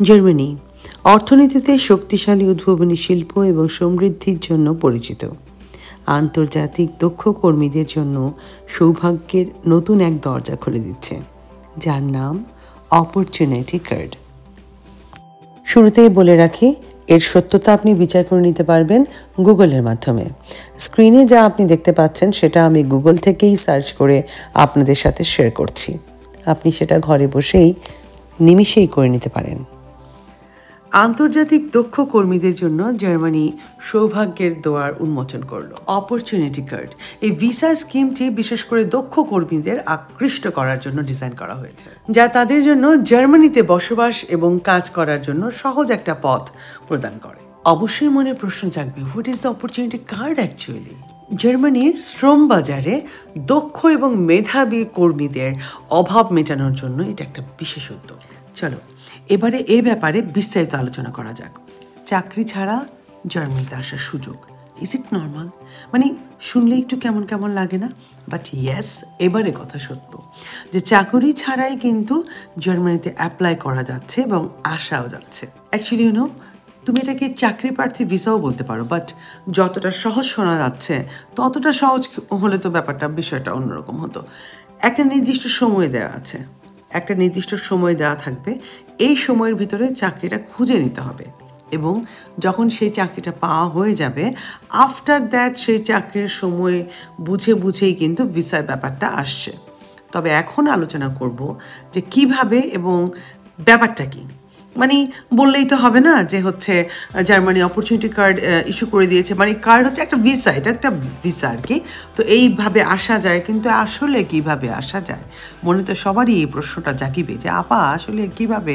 Germany, অর্থনীতিতে শক্তিশালী উদ্ভাবনী শিল্প এবং সমৃদ্ধির জন্য পরিচিত। আন্তর্জাতিক দক্ষ কর্মীদের জন্য সৌভাগ্যের নতুন এক দরজা খুলে দিচ্ছে, যার নাম অপরচুনিটি কার্ড শুরুতেই বলে রাখি, এর সত্যতা আপনি বিচার করে নিতে পারবেন গুগলের মাধ্যমে। স্ক্রিনে যা আপনি দেখতে পাচ্ছেন, সেটা আমি গুগল থেকেই সার্চ করে আপনাদের সাথে শেয়ার করছি। আপনি সেটা ঘরে বসেই নিমিষেই করে নিতে পারেন। আন্তর্জাতিক দক্ষ কর্মীদের জন্য জার্মানি সৌভাগ্যের দোয়ার উন্মোচন করল। অপরচুনিটি কার্ড এই ভিসা স্কিমটি বিশেষ করে দক্ষ কর্মীদের আকৃষ্ট করার জন্য ডিজাইন করা হয়েছে। যা তাদের জন্য জার্মানিতে বসবাস এবং কাজ করার জন্য সহজ একটা পথ প্রদান করে। অবশ্যই মনে প্রশ্ন জাগবে what is the opportunity card actually জার্মানির শ্রম বাজারে দক্ষ এবং মেধাবী কর্মীদের অভাব মেটানোর জন্য এটা একটা বিশেষ উদ্যোগ। চলো এবারে এ ব্যাপারে বিস্তারিত আলোচনা করা যাক। চাকরি ছাড়া জার্মানিতে আসার সুযোগ ইজ ইট নর্মাল মানে শুনলে একটু কেমন কেমন লাগে না? বাট ইয়েস এবারে কথা সত্য, যে চাকরি ছাড়াই কিন্তু জার্মানিতে অ্যাপ্লাই করা যাচ্ছে এবং আসাও যাচ্ছে। অ্যাকচুয়ালি ইউনো তুমি এটাকে চাকরি প্রার্থী ভিসাও বলতে পারো বাট যতটা সহজ শোনা যাচ্ছে, ততটা সহজ হলে তো ব্যাপারটা, বিষয়টা অন্যরকম হতো। একটা নির্দিষ্ট সময় দেওয়া আছে। একটা নির্দিষ্ট সময় দেওয়া থাকবে, এই সময়ের ভিতরে চাকরিটা খুঁজে নিতে হবে। এবং যখন সেই চাকরিটা পাওয়া হয়ে যাবে আফটার দ্যাট সেই চাকরির সময় বুঝে বুঝেই কিন্তু ভিসার ব্যাপারটা আসছে। তবে এখন আলোচনা করব যে কীভাবে এবং ব্যাপারটা কী। মানে বললেই তো হবে না যে হচ্ছে জার্মানি অপরচুনিটি কার্ড ইস্যু করে দিয়েছে। মানে কার্ড হচ্ছে একটা ভিসা এটা একটা ভিসা আর কি। তো এইভাবে আসা যায়, কিন্তু আসলে কীভাবে আসা যায়? মনে তো সবারই এই প্রশ্নটা জাগিবে যে, আপা, আসলে কীভাবে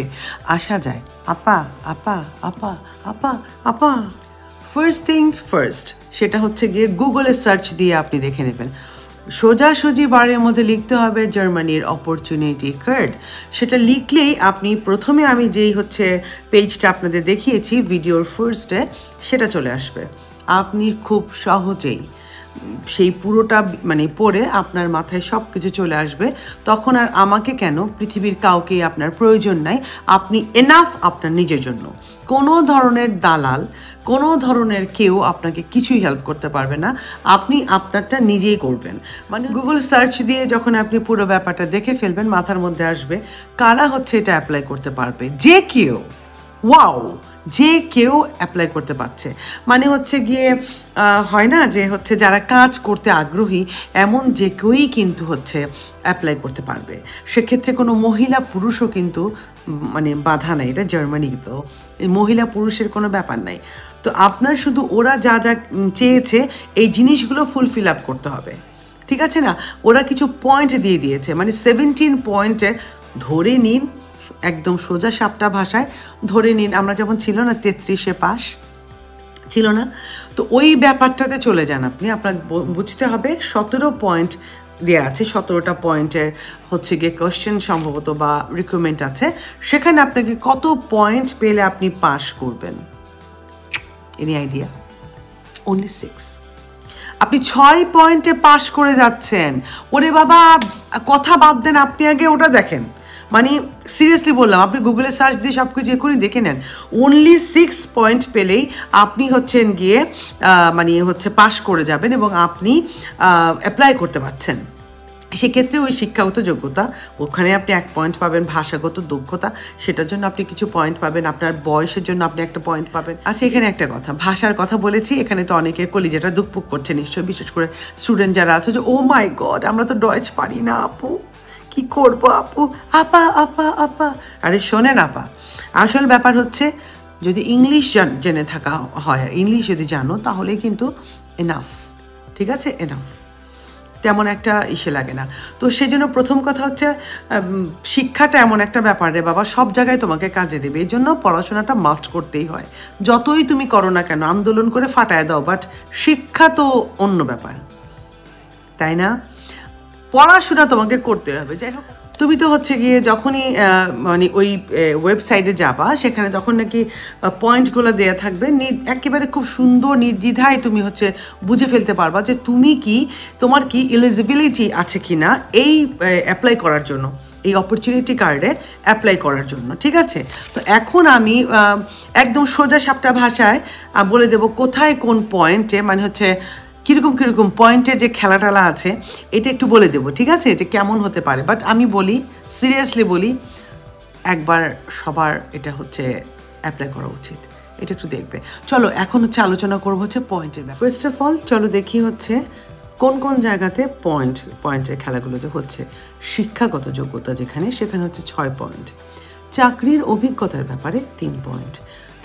আসা যায়? আপা আপা আপা আপা আপা। ফার্স্ট থিং ফার্স্ট সেটা হচ্ছে গিয়ে গুগলে সার্চ দিয়ে আপনি দেখে নেবেন। সোজাসুজি বারের মধ্যে লিখতে হবে জার্মানির অপরচুনিটি কার্ড সেটা লিখলেই আপনি প্রথমে আমি যেই হচ্ছে পেজটা আপনাদের দেখিয়েছি ভিডিওর ফার্স্টে সেটা চলে আসবে। আপনি খুব সহজেই সেই পুরোটা মানে পড়ে আপনার মাথায় সব কিছু চলে আসবে, তখন আর আমাকে কেন পৃথিবীর কাউকে আপনার প্রয়োজন নাই, আপনি এনাফ আপনার নিজের জন্য। কোনো ধরনের দালাল, কোনো ধরনের কেউ আপনাকে কিছুই হেল্প করতে পারবে না, আপনি আপনারটা নিজেই করবেন। মানে গুগল সার্চ দিয়ে যখন আপনি পুরো ব্যাপারটা দেখে ফেলবেন, মাথার মধ্যে আসবে, কারা হচ্ছে এটা অ্যাপ্লাই করতে পারবে? যে কেউ। ওয়াও যে কেউ অ্যাপ্লাই করতে পারছে। মানে হচ্ছে গিয়ে হয় না যে হচ্ছে যারা কাজ করতে আগ্রহী, এমন যে কেউই কিন্তু হচ্ছে অ্যাপ্লাই করতে পারবে। সেক্ষেত্রে কোনো মহিলা পুরুষও কিন্তু মানে বাধা নেই, এটা জার্মানি তো। মহিলা পুরুষের কোনো ব্যাপার নাই। তো আপনার শুধু ওরা যা যা চেয়েছে, এই জিনিসগুলো ফুলফিল আপ করতে হবে। ঠিক আছে না? ওরা কিছু পয়েন্ট দিয়ে দিয়েছে। মানে সেভেন্টিন পয়েন্টে ধরে নিন একদম সোজা সাপটা ভাষায় ধরে নিন, আমরা যেমন ছিল না তেত্রিশে পাস ছিল না। তো ওই ব্যাপারটাতে চলে যান আপনি। আপনার বুঝতে হবে সতেরো পয়েন্ট দেওয়া আছে, সতেরোটা পয়েন্টের হচ্ছে গিয়ে কোয়েশ্চেন সম্ভবত বা রিকোয়ারমেন্ট আছে। সেখানে আপনাকে কত পয়েন্ট পেলে আপনি পাস করবেন? এনি আইডিয়া অনলি সিক্স আপনি ছয় পয়েন্টে পাস করে যাচ্ছেন। ওরে বাবা, কথা বাদ দেন, আপনি আগে ওটা দেখেন। মানে সিরিয়াসলি বললাম, আপনি গুগলে সার্চ দিয়ে সব কিছু এখনই দেখে নেন। অনলি সিক্স পয়েন্ট পেলেই আপনি হচ্ছেন গিয়ে মানে হচ্ছে পাশ করে যাবেন এবং আপনি অ্যাপ্লাই করতে পারছেন। সেক্ষেত্রে ওই শিক্ষাগত যোগ্যতা, ওখানে আপনি এক পয়েন্ট পাবেন, ভাষাগত দক্ষতা, সেটার জন্য আপনি কিছু পয়েন্ট পাবেন, আপনার বয়সের জন্য আপনি একটা পয়েন্ট পাবেন। আচ্ছা এখানে একটা কথা, ভাষার কথা বলেছি, এখানে তো অনেকের কলিজাটা দুঃখ করছে নিশ্চয়ই, বিশেষ করে স্টুডেন্ট যারা আছে যে ও মাই গড আমরা তো ডয়েচ পারি না আপু। কি করব আপু? আপা আপা আপা। আরে শোনেন আপা, আসল ব্যাপার হচ্ছে যদি ইংলিশ জেনে থাকা হয় ইংলিশ যদি জানো, তাহলে কিন্তু এনাফ ঠিক আছে? এনাফ তেমন একটা ইসে লাগে না। তো সেই জন্য প্রথম কথা হচ্ছে শিক্ষাটা এমন একটা ব্যাপার রে বাবা, সব জায়গায় তোমাকে কাজে দেবে। এই জন্য পড়াশোনাটা মাস্ট করতেই হয়। যতই তুমি করো না কেন, আন্দোলন করে ফাটায় দাও বাট শিক্ষা তো অন্য ব্যাপার। তাই না? পড়াশোনা তোমাকে করতে হবে। যাই হোক, তুমি তো হচ্ছে গিয়ে যখনই মানে ওই ওয়েবসাইটে যাবা, সেখানে তখন নাকি পয়েন্টগুলো দেওয়া থাকবে একেবারে খুব সুন্দর, নির্দ্বিধায় তুমি হচ্ছে বুঝে ফেলতে পারবা যে তুমি কি, তোমার কি এলিজিবিলিটি আছে কি না এই অ্যাপ্লাই করার জন্য, এই অপরচুনিটি কার্ডে অ্যাপ্লাই করার জন্য, ঠিক আছে? তো এখন আমি একদম সোজা সাপটা ভাষায় বলে দেব কোথায় কোন পয়েন্টে মানে হচ্ছে কীরকম কীরকম পয়েন্টের যে খেলা টেলা আছে, এটা একটু বলে দেবো, ঠিক আছে? যে কেমন হতে পারে। বাট আমি বলি সিরিয়াসলি বলি, একবার সবার এটা হচ্ছে অ্যাপ্লাই করা উচিত। এটা একটু দেখবে। চলো, এখন হচ্ছে আলোচনা করব হচ্ছে পয়েন্টের ব্যাপার। ফার্স্ট অফ অল চলো দেখি হচ্ছে কোন কোন জায়গাতে পয়েন্ট পয়েন্টের খেলাগুলো যে হচ্ছে শিক্ষাগত যোগ্যতা যেখানে, সেখানে হচ্ছে ছয় পয়েন্ট চাকরির অভিজ্ঞতার ব্যাপারে তিন পয়েন্ট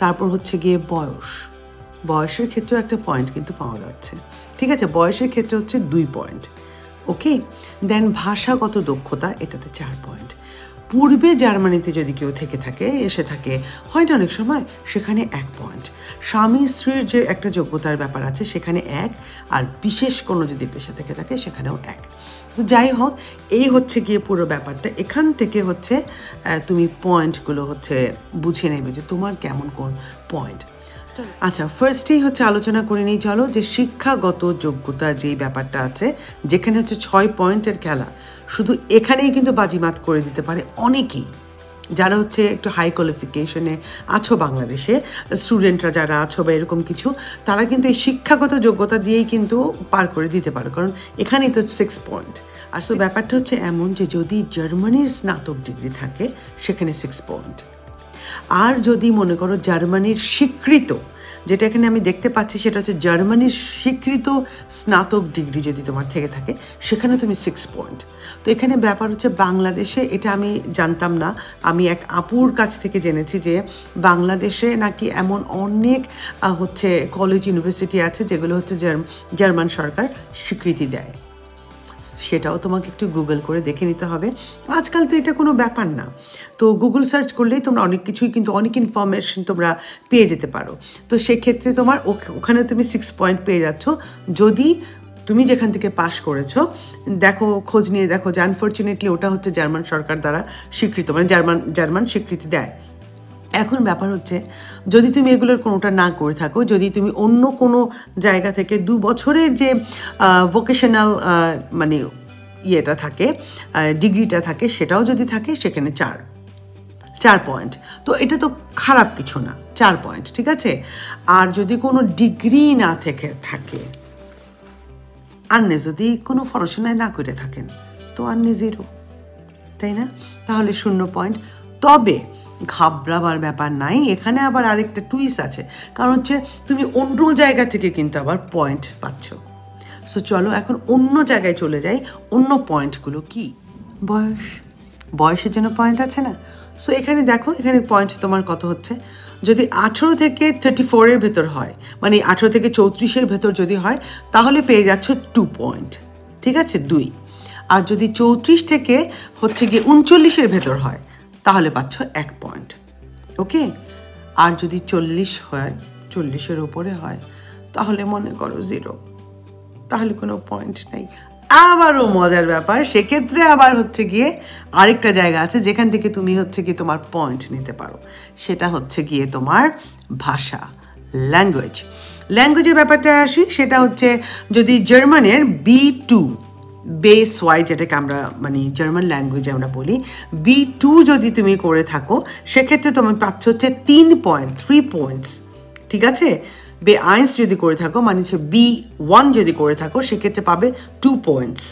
তারপর হচ্ছে গিয়ে বয়স। বয়সের ক্ষেত্রেও একটা পয়েন্ট কিন্তু পাওয়া যাচ্ছে। ঠিক আছে, বয়সের ক্ষেত্রে হচ্ছে দুই পয়েন্ট ওকে দেন ভাষাগত দক্ষতা, এটাতে চার পয়েন্ট পূর্বে জার্মানিতে যদি কেউ থেকে থাকে, এসে থাকে হয় না অনেক সময় সেখানে এক পয়েন্ট স্বামী স্ত্রীর যে একটা যোগ্যতার ব্যাপার আছে, সেখানে এক, আর বিশেষ কোনো যদি পেশা থেকে থাকে, সেখানেও এক। তো যাই হোক, এই হচ্ছে গিয়ে পুরো ব্যাপারটা। এখান থেকে হচ্ছে তুমি পয়েন্টগুলো হচ্ছে বুঝে নেবে যে তোমার কেমন কোন পয়েন্ট আচ্ছা ফার্স্টেই হচ্ছে আলোচনা করে নিই চলো যে শিক্ষাগত যোগ্যতা যেই ব্যাপারটা আছে যেখানে হচ্ছে ছয় পয়েন্টের খেলা শুধু এখানেই কিন্তু বাজিমাত করে দিতে পারে অনেকেই। যারা হচ্ছে একটু হাই কোয়ালিফিকেশনে আছো বাংলাদেশে স্টুডেন্টরা যারা আছো বা এরকম কিছু তারা কিন্তু এই শিক্ষাগত যোগ্যতা দিয়েই কিন্তু পার করে দিতে পারো কারণ এখানেই তো সিক্স পয়েন্ট আর তো ব্যাপারটা হচ্ছে এমন যে যদি জার্মানির স্নাতক ডিগ্রি থাকে সেখানে সিক্স পয়েন্ট আর যদি মনে করো জার্মানির স্বীকৃত, যেটা এখানে আমি দেখতে পাচ্ছি সেটা হচ্ছে জার্মানির স্বীকৃত স্নাতক ডিগ্রি যদি তোমার থেকে থাকে, সেখানে তুমি সিক্স পয়েন্ট তো এখানে ব্যাপার হচ্ছে বাংলাদেশে, এটা আমি জানতাম না, আমি এক আপুর কাছ থেকে জেনেছি যে বাংলাদেশে নাকি এমন অনেক হচ্ছে কলেজ ইউনিভার্সিটি আছে যেগুলো হচ্ছে জার্মান সরকার স্বীকৃতি দেয়। সেটাও তোমাকে একটু গুগল করে দেখে নিতে হবে। আজকাল তো এটা কোনো ব্যাপার না। তো গুগল সার্চ করলেই তোমরা অনেক কিছুই কিন্তু অনেক ইনফরমেশন তোমরা পেয়ে যেতে পারো। তো সেক্ষেত্রে তোমার ওখ- ওখানে তুমি সিক্স পয়েন্ট পেয়ে যাচ্ছ। যদি তুমি যেখান থেকে পাশ করেছ, দেখো, খোঁজ নিয়ে দেখো যে আনফর্চুনেটলি ওটা হচ্ছে জার্মান সরকার দ্বারা স্বীকৃত মানে জার্মান জার্মান স্বীকৃতি দেয়। এখন ব্যাপার হচ্ছে, যদি তুমি এগুলোর কোনোটা না করে থাকো, যদি তুমি অন্য কোনো জায়গা থেকে দু বছরের যে ভোকেশনাল মানে ইয়েটা থাকে ডিগ্রিটা থাকে, সেটাও যদি থাকে, সেখানে চার। চার পয়েন্ট তো এটা তো খারাপ কিছু না, চার পয়েন্ট ঠিক আছে? আর যদি কোনো ডিগ্রি না থেকে, থাকে, আন্নে যদি কোনো পড়াশোনায় না করে থাকেন, তো আন্নে জিরো তাই না? তাহলে শূন্য পয়েন্ট তবে ঘাবড়াবার ব্যাপার নাই। এখানে আবার আরেকটা টুইস আছে। কারণ হচ্ছে, তুমি অন্য জায়গা থেকে কিন্তু আবার পয়েন্ট পাচ্ছ। সো চলো এখন অন্য জায়গায় চলে যাই। অন্য পয়েন্টগুলো কি? বয়স। বয়সের জন্য পয়েন্ট আছে না? সো এখানে দেখো, এখানে পয়েন্ট তোমার কত হচ্ছে? যদি আঠেরো থেকে থার্টি ফোরের ভেতর হয় মানে আঠেরো থেকে চৌত্রিশের ভেতর যদি হয়, তাহলে পেয়ে যাচ্ছ টু পয়েন্ট ঠিক আছে? দুই। আর যদি চৌত্রিশ থেকে হচ্ছে গিয়ে উনচল্লিশের ভেতর হয় তাহলে পাচ্ছ এক পয়েন্ট ওকে আর যদি চল্লিশ হয়, চল্লিশের ওপরে হয়, তাহলে মনে করো জিরো তাহলে কোনো পয়েন্ট নেই। আবারও মজার ব্যাপার, সেক্ষেত্রে আবার হচ্ছে গিয়ে আরেকটা জায়গা আছে, যেখান থেকে তুমি হচ্ছে গিয়ে তোমার পয়েন্ট নিতে পারো। সেটা হচ্ছে গিয়ে তোমার ভাষা ল্যাঙ্গুয়েজ ল্যাঙ্গুয়েজের ব্যাপারটা আসি, সেটা হচ্ছে যদি জার্মানের বি টু বেস ওয়াই যেটাকে আমরা মানে জার্মান ল্যাঙ্গুয়েজে আমরা বলি বি টু যদি তুমি করে থাকো, সেক্ষেত্রে তোমার পাচ্ছ হচ্ছে তিন পয়েন্ট থ্রি পয়েন্টস ঠিক আছে? বে আইন্স যদি করে থাকো মানে হচ্ছে বি ওয়ান যদি করে থাকো, সেক্ষেত্রে পাবে টু পয়েন্টস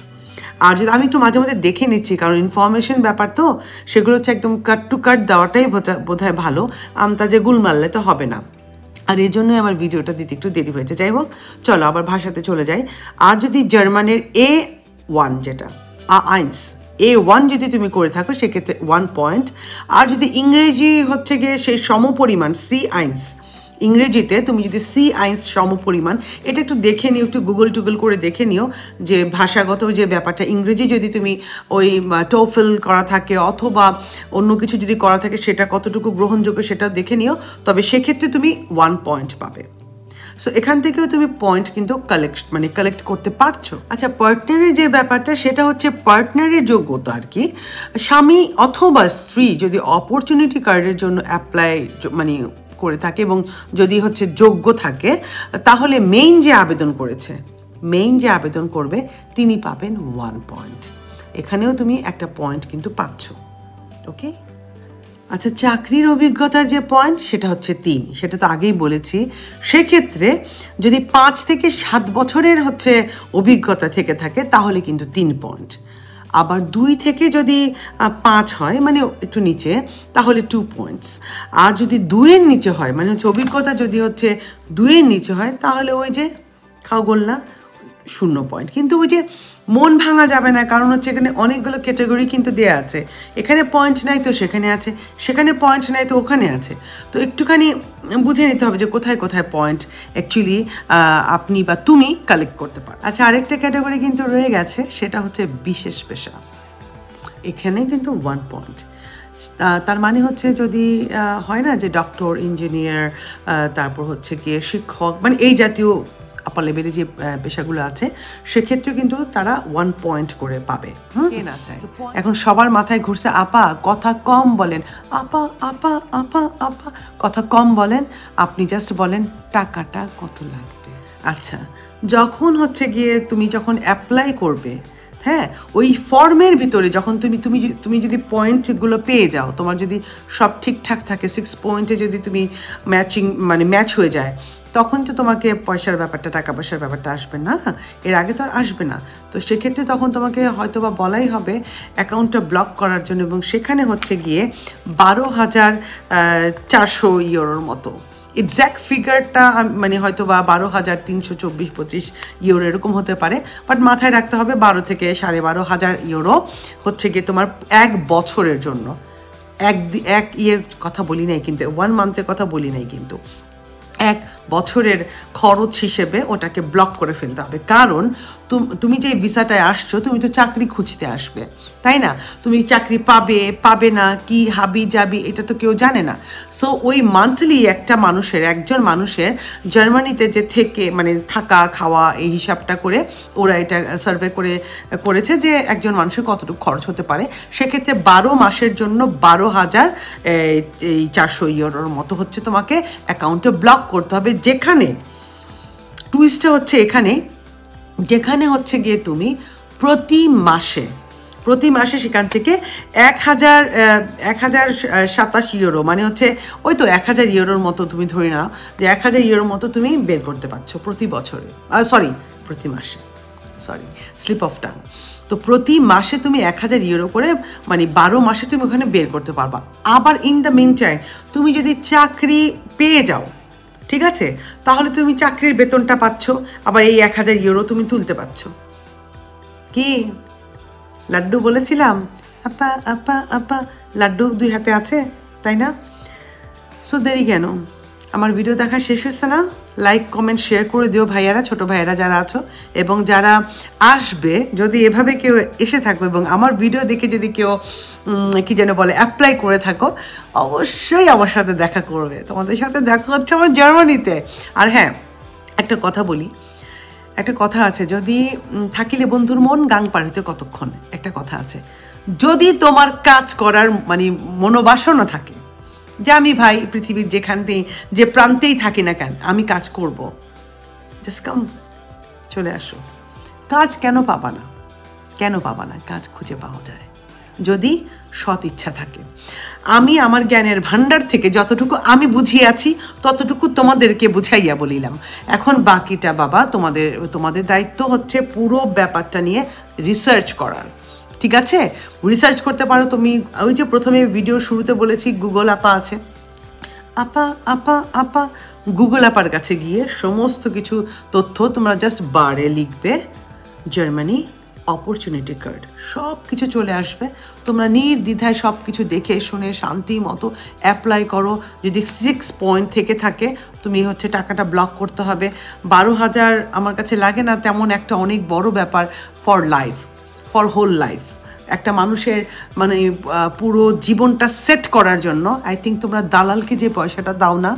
আর যদি আমি একটু মাঝে মাঝে দেখে নিচ্ছি, কারণ ইনফরমেশন ব্যাপার তো, সেগুলো হচ্ছে একদম কাট টু কাট দেওয়াটাই বোধ হয় ভালো আমতাজে গুল মারলে তো হবে না। আর এই জন্যই আমার ভিডিওটা দিতে একটু দেরি হয়েছে। যাই হোক, চলো আবার ভাষাতে চলে যাই। আর যদি জার্মানের এ ওয়ান যেটা, আ আইন্স। এ ওয়ান যদি তুমি করে থাকো, সেক্ষেত্রে ওয়ান পয়েন্ট আর যদি ইংরেজি হচ্ছে গিয়ে সেই সমপরিমাণ সি আইন্স। ইংরেজিতে তুমি যদি সি আইন্স সমপরিমাণ, এটা একটু দেখে নিও, একটু গুগল টুগল করে দেখে নিও, যে ভাষাগত যে ব্যাপারটা, ইংরেজি যদি তুমি ওই টোফেল করা থাকে, অথবা অন্য কিছু যদি করা থাকে, সেটা কতটুকু গ্রহণযোগ্য সেটা দেখে নিও, তবে সেক্ষেত্রে তুমি ওয়ান পয়েন্ট পাবে। সো এখান থেকেও তুমি পয়েন্ট কিন্তু কালেক্ট মানে কালেক্ট করতে পারছ। আচ্ছা পার্টনারের যে ব্যাপারটা, সেটা হচ্ছে পার্টনারের যোগ্যতা আর কি। স্বামী অথবা স্ত্রী যদি অপরচুনিটি কার্ডের জন্য অ্যাপ্লাই মানে করে থাকে এবং যদি হচ্ছে যোগ্য থাকে, তাহলে মেইন যে আবেদন করেছে মেইন যে আবেদন করবে, তিনি পাবেন ওয়ান পয়েন্ট এখানেও তুমি একটা পয়েন্ট কিন্তু পাচ্ছ। ওকে আচ্ছা চাকরির অভিজ্ঞতার যে পয়েন্ট সেটা হচ্ছে তিন। সেটা তো আগেই বলেছি। সেক্ষেত্রে যদি পাঁচ থেকে সাত বছরের হচ্ছে অভিজ্ঞতা থেকে থাকে, তাহলে কিন্তু তিন পয়েন্ট আবার দুই থেকে যদি পাঁচ হয় মানে একটু নিচে, তাহলে টু পয়েন্টস আর যদি দুইয়ের নিচে হয় মানে হচ্ছে অভিজ্ঞতা যদি হচ্ছে দুইয়ের নিচে হয়, তাহলে ওই যে খাও গোল্লা। শূন্য পয়েন্ট কিন্তু ওই যে মন ভাঙা যাবে না, কারণ হচ্ছে এখানে অনেকগুলো ক্যাটাগরি কিন্তু দেওয়া আছে। এখানে পয়েন্ট নাই তো সেখানে আছে, সেখানে পয়েন্ট নাই তো ওখানে আছে। তো একটুখানি বুঝে নিতে হবে যে কোথায় কোথায় পয়েন্ট অ্যাকচুয়ালি আপনি বা তুমি কালেক্ট করতে পারো। আচ্ছা আরেকটা ক্যাটাগরি কিন্তু রয়ে গেছে, সেটা হচ্ছে বিশেষ পেশা। এখানে কিন্তু ওয়ান পয়েন্ট তার মানে হচ্ছে যদি হয় না যে ডক্টর ইঞ্জিনিয়ার তারপর হচ্ছে গিয়ে শিক্ষক মানে এই জাতীয় আপার লেভেলে যে পেশাগুলো আছে সেক্ষেত্রে কিন্তু তারা ওয়ান পয়েন্ট করে পাবে? এখন সবার মাথায় ঘুরছে আপা কথা কম বলেন। আপা আপা আপা আপা কথা কম বলেন আপনি জাস্ট বলেন টাকাটা কত লাগবে। আচ্ছা যখন হচ্ছে গিয়ে তুমি যখন অ্যাপ্লাই করবে হ্যাঁ ওই ফর্মের ভিতরে যখন তুমি তুমি যদি- তুমি যদি পয়েন্টগুলো পেয়ে যাও তোমার যদি সব ঠিকঠাক থাকে সিক্স পয়েন্টে যদি তুমি ম্যাচিং মানে ম্যাচ হয়ে যায় তখন তো তোমাকে পয়সার ব্যাপারটা, টাকা পয়সার ব্যাপারটা আসবে না। এর আগে তো আর আসবে না। তো সেক্ষেত্রে তখন তোমাকে হয়তো বা বলাই হবে অ্যাকাউন্টটা ব্লক করার জন্য এবং সেখানে হচ্ছে গিয়ে বারো হাজার চারশো ইউরোর মতো। এক্স্যাক্ট ফিগারটা মানে হয়তো বা বারো হাজার তিনশো চব্বিশ পঁচিশ ইউরো এরকম হতে পারে। বাট মাথায় রাখতে হবে বারো থেকে সাড়ে বারো হাজার ইউরো হচ্ছে গিয়ে তোমার এক বছরের জন্য। এক এক ইয়ের কথা বলি নাই কিন্তু ওয়ান মান্থের কথা বলি নাই কিন্তু। এক বছরের খরচ হিসেবে ওটাকে ব্লক করে ফেলতে হবে। কারণ তুম- যে ভিসাটায় আসছো, তুমি তো চাকরি খুঁজতে আসবে, তাই না? তুমি চাকরি পাবে পাবে না, কি হাবি যাবি, এটা তো কেউ জানে না। সো ওই মান্থলি একটা মানুষের, একজন মানুষের জার্মানিতে যে থেকে মানে থাকা, খাওয়া, এই হিসাবটা করে ওরা এটা সার্ভে করে, করেছে যে একজন মানুষের কতটুকু খরচ হতে পারে। সেক্ষেত্রে বারো মাসের জন্য বারো হাজার, এই চারশো ইউরোর মতো হচ্ছে তোমাকে অ্যাকাউন্টে ব্লক করতে হবে যেখানে টুইস্টটা হচ্ছে এখানে, যেখানে হচ্ছে গিয়ে তুমি প্রতি মাসে প্রতি মাসে সেখান থেকে এক হাজার এক হাজার সাতাশ ইউরো মানে হচ্ছে ওই তো এক হাজার ইউরোর মতো তুমি ধরে নাও, যে এক হাজার ইউরোর মতো তুমি বের করতে পারছ প্রতি বছরে সরি প্রতি মাসে সরি স্লিপ অফ টাং তো প্রতি মাসে তুমি এক হাজার ইউরো করে মানে বারো মাসে তুমি ওখানে বের করতে পারবা। আবার ইন দ্য মিন টাইম তুমি যদি চাকরি পেয়ে যাও ঠিক আছে? তাহলে তুমি চাকরির বেতনটা পাচ্ছ, আবার এই এক হাজার ইউরো তুমি তুলতে পারছ। কি? লাড্ডু বলেছিলাম। আপা আপা আপা, লাড্ডু দুই হাতে আছে, তাই না? সো দেরি কেন? আমার ভিডিও দেখা শেষ হচ্ছে না? লাইক কমেন্ট শেয়ার করে দিও ভাইয়ারা, ছোট ভাইয়ারা যারা আছো। এবং যারা আসবে, যদি এভাবে কেউ এসে থাকো এবং আমার ভিডিও দেখে যদি কেউ কি যেন বলে অ্যাপ্লাই করে থাকো, অবশ্যই আমার সাথে দেখা করবে। তোমাদের সাথে দেখা হচ্ছে আমার জার্মানিতে। আর হ্যাঁ একটা কথা বলি। একটা কথা আছে, যদি থাকিলে বন্ধুর মন গাং পাড়িতে কতক্ষণ? একটা কথা আছে। যদি তোমার কাজ করার মানে মনোবাসনা থাকে যে আমি ভাই পৃথিবীর যেখানতেই যে প্রান্তেই থাকি না কেন, আমি কাজ করব। জাস্ট কাম চলে আসো। কাজ কেন পাবা না? কেন পাবা না? কাজ খুঁজে পাওয়া যায়। যদি সৎ ইচ্ছা থাকে। আমি আমার জ্ঞানের ভাণ্ডার থেকে যতটুকু আমি বুঝিয়ে আছি, ততটুকু তোমাদেরকে বুঝাইয়া বলিলাম। এখন বাকিটা বাবা, তোমাদের তোমাদের দায়িত্ব হচ্ছে পুরো ব্যাপারটা নিয়ে রিসার্চ করার। ঠিক আছে? রিসার্চ করতে পারো তুমি। ওই যে প্রথমে ভিডিও শুরুতে বলেছি গুগল আপা আছে। আপা আপা আপা গুগল আপার কাছে গিয়ে সমস্ত কিছু তথ্য তোমরা জাস্ট বারে লিখবে। জার্মানি অপরচুনিটি কার্ড সব কিছু চলে আসবে। তোমরা নির্দ্বিধায় সব কিছু দেখে, শুনে, শান্তি মতো অ্যাপ্লাই করো। যদি সিক্স পয়েন্ট থেকে থাকে, তুমি হচ্ছে টাকাটা ব্লক করতে হবে। বারো হাজার আমার কাছে লাগে না, তেমন একটা অনেক বড় ব্যাপার for life for whole life. একটা মানুষের মানে পুরো জীবনটা সেট করার জন্য, আই থিঙ্ক তোমরা দালালকে যে পয়সাটা দাও না,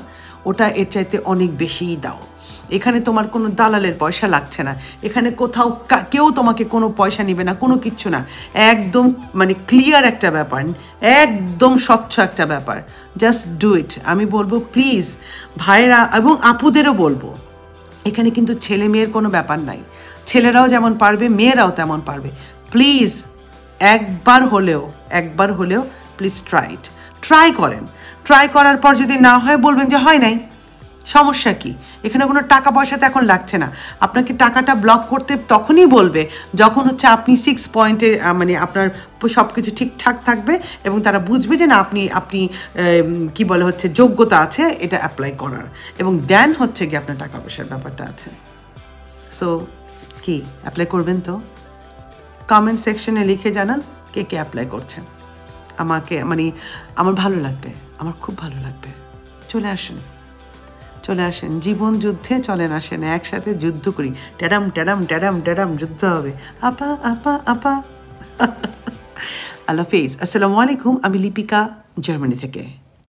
ওটা এর চাইতে অনেক বেশিই দাও। এখানে তোমার কোনো দালালের পয়সা লাগছে না। এখানে কোথাও কেউ তোমাকে কোনো পয়সা নেবে না, কোনো কিচ্ছু না। একদম মানে ক্লিয়ার একটা ব্যাপার, একদম স্বচ্ছ একটা ব্যাপার। জাস্ট ডু ইট আমি বলব প্লিজ ভাইয়েরা এবং আপুদেরও বলব, এখানে কিন্তু ছেলে মেয়ের কোনো ব্যাপার নাই। ছেলেরাও যেমন পারবে, মেয়েরাও তেমন পারবে। প্লিজ একবার হলেও একবার হলেও প্লিজ ট্রাই ইট ট্রাই করেন। ট্রাই করার পর যদি না হয়, বলবেন যে হয় নাই। সমস্যা কি? এখানে কোনো টাকা পয়সা তো এখন লাগছে না। আপনাকে টাকাটা ব্লক করতে তখনই বলবে যখন হচ্ছে আপনি সিক্স পয়েন্টে মানে আপনার সব কিছু ঠিকঠাক থাকবে এবং তারা বুঝবে যে না, আপনি আপনি কি বলে হচ্ছে, যোগ্যতা আছে, এটা অ্যাপ্লাই করার। এবং দেন হচ্ছে গিয়ে আপনার টাকা পয়সার ব্যাপারটা আছে। সো কি? অ্যাপ্লাই করবেন তো? কমেন্ট সেকশনে লিখে জানান কে কে অ্যাপ্লাই করছেন। আমাকে মানে আমার ভালো লাগবে, আমার খুব ভালো লাগবে। চলে আসেন চলে আসেন। জীবন যুদ্ধে চলেন, আসেন। একসাথে যুদ্ধ করি। ট্যাডাম ট্যাডাম ট্যাডাম ট্যাডাম, যুদ্ধ হবে। আপা আপা আপা। আল্লাহ হাফেজ। আসসালামু আলাইকুম, আমি লিপিকা, জার্মানি থেকে।